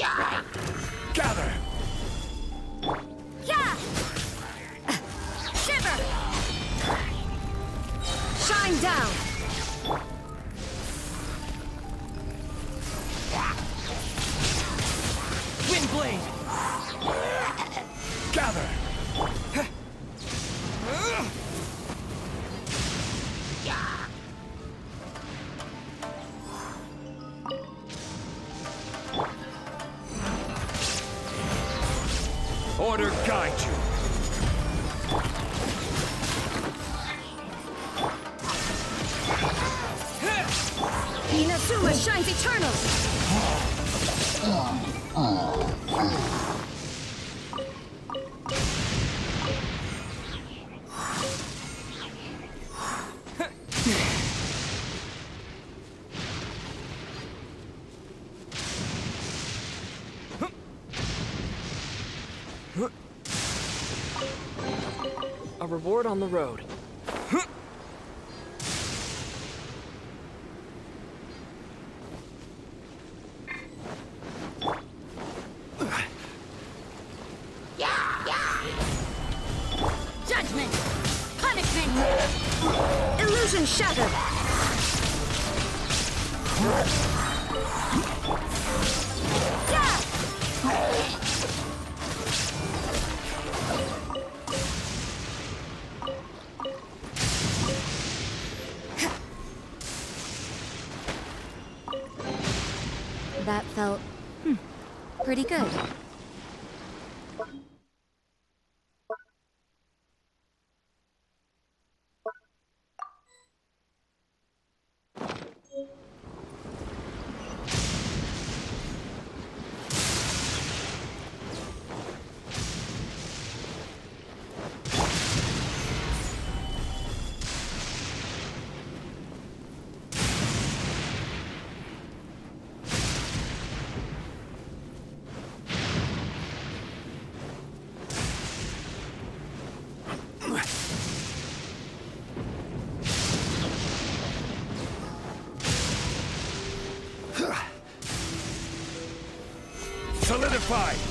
Gather! Reward on the road. That felt hmm, pretty good. Solidify!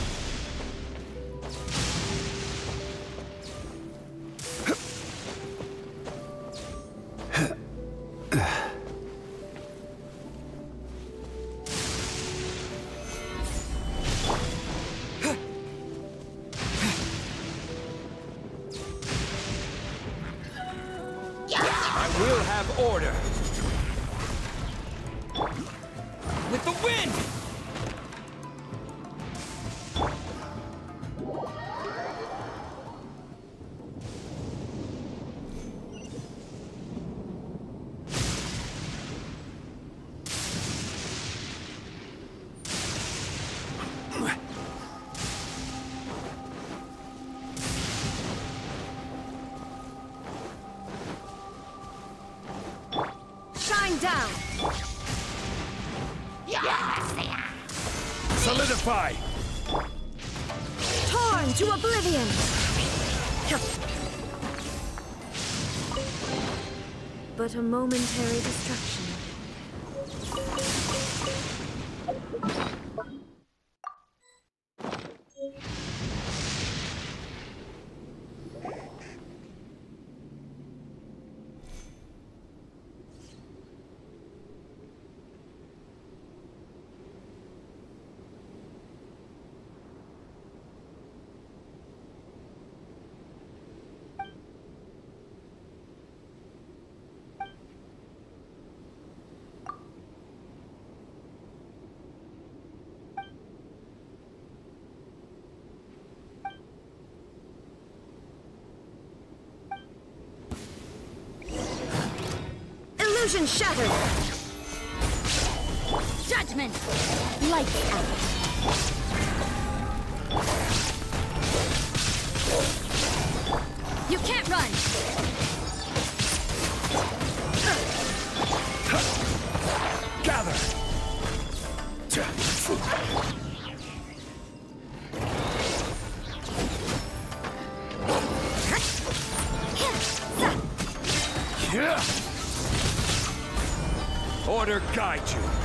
Down! Solidify! Torn to oblivion! But a momentary distraction. Illusion shattered! Judgment! Lights out! You can't run! Gather! Guide you.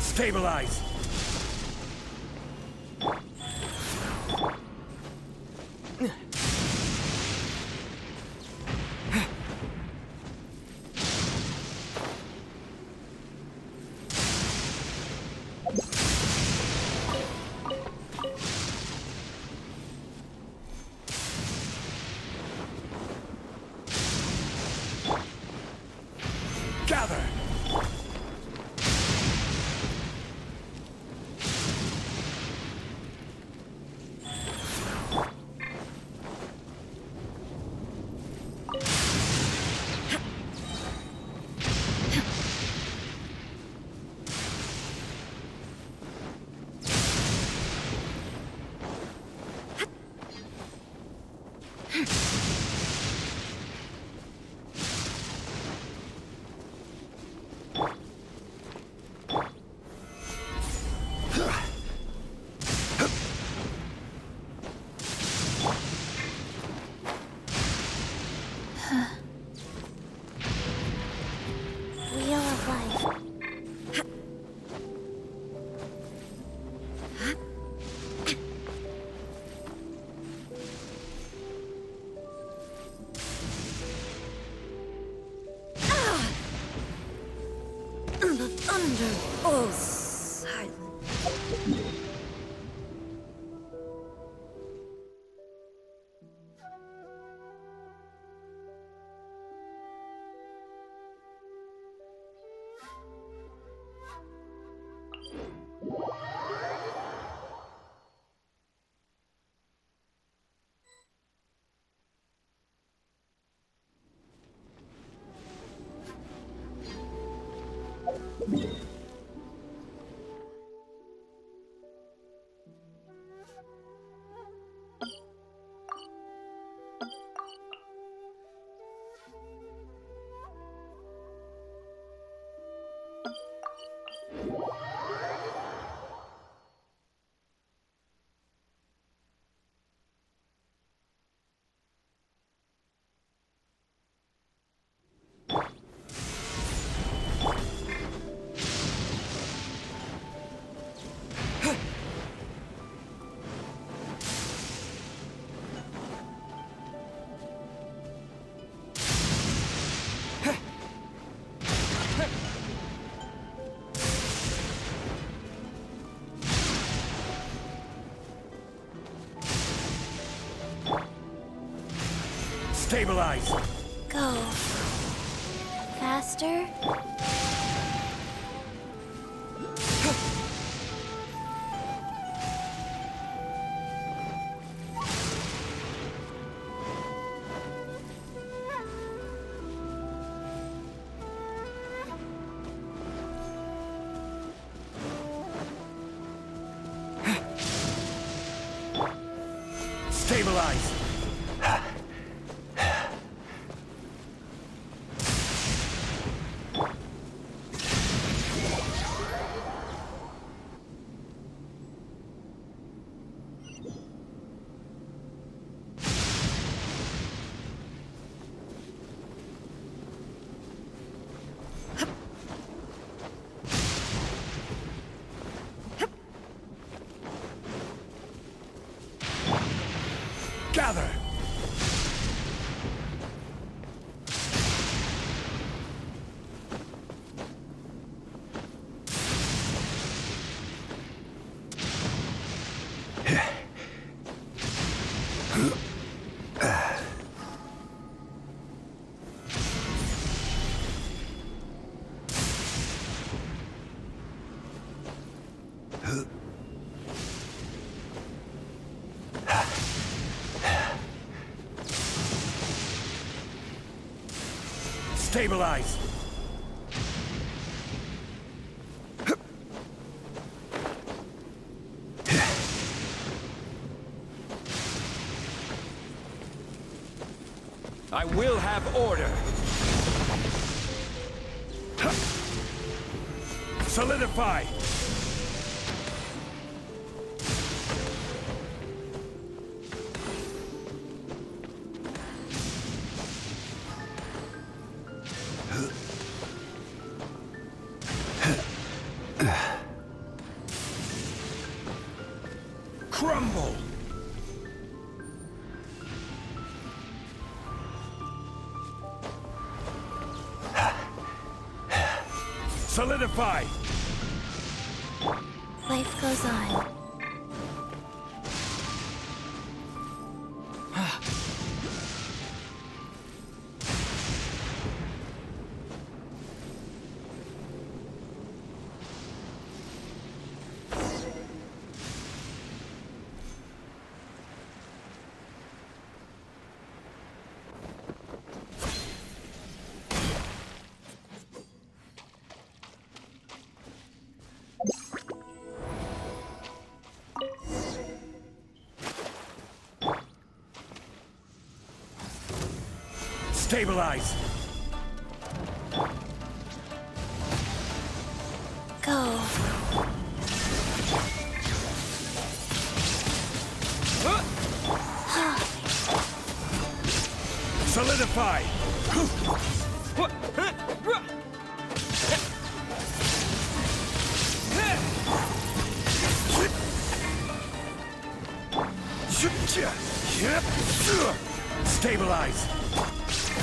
Stabilize! Stabilize! Go. Faster. Stabilize! I will have order! Solidify! Solidify! Stabilize! Go. Solidify! Stabilize!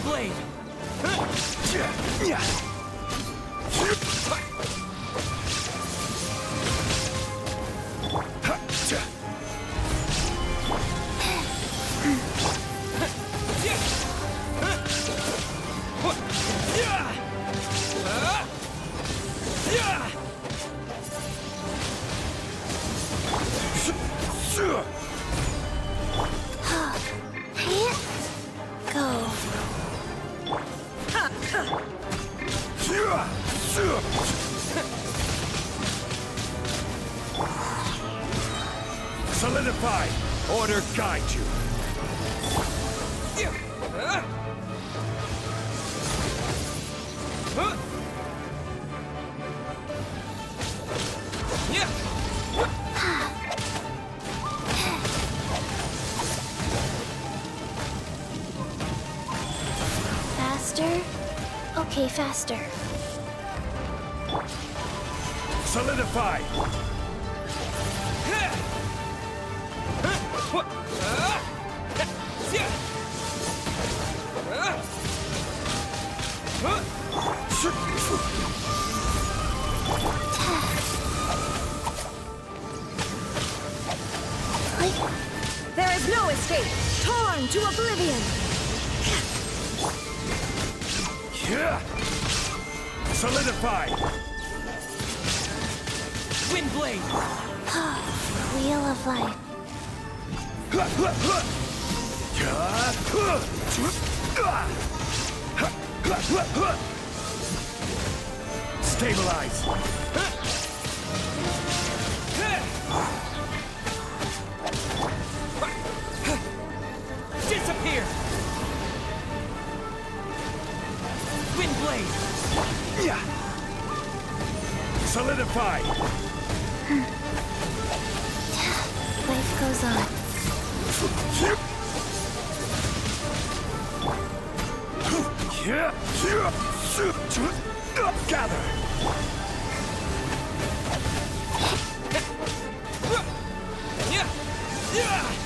blade! Okay, faster. Solidify! There is no escape! Torn to oblivion! Solidify! Wind blade! Wheel of life. Stabilize! Solidify! Life goes on. Gather! Gather!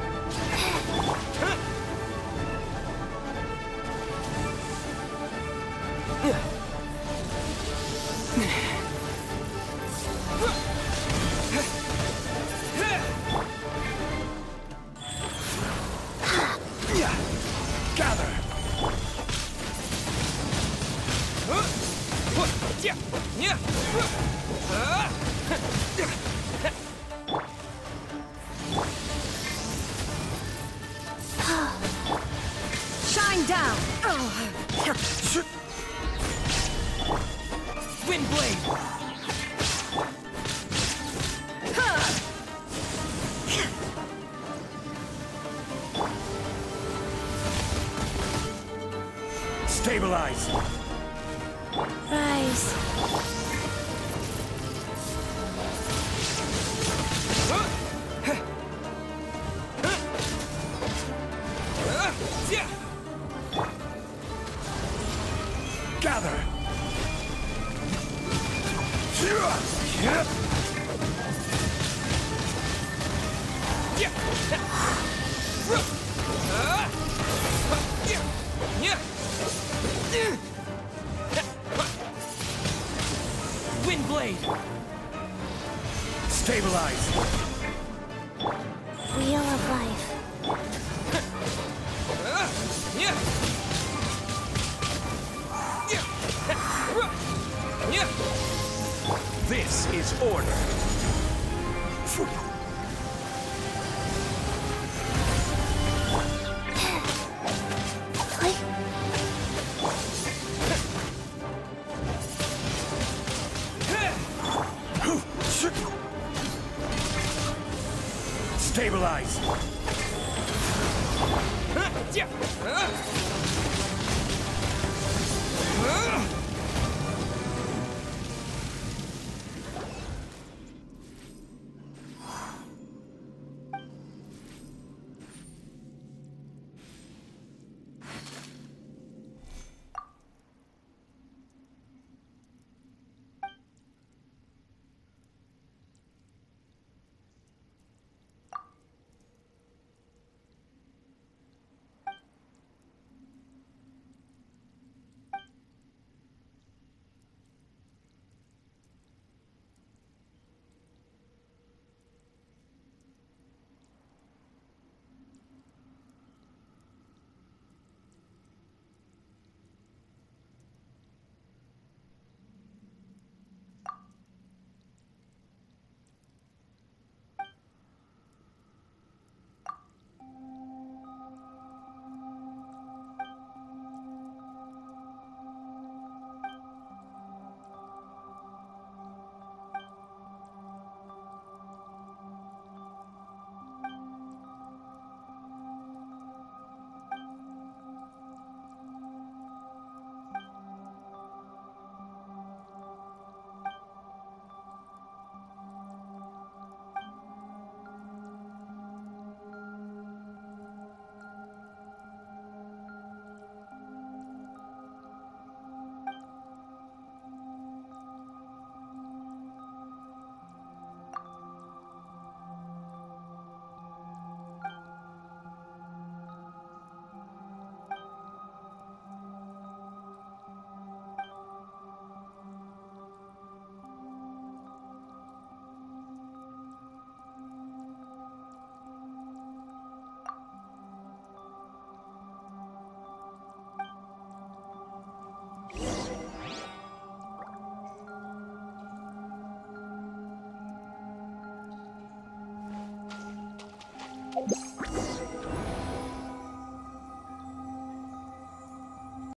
Stabilize. Rise.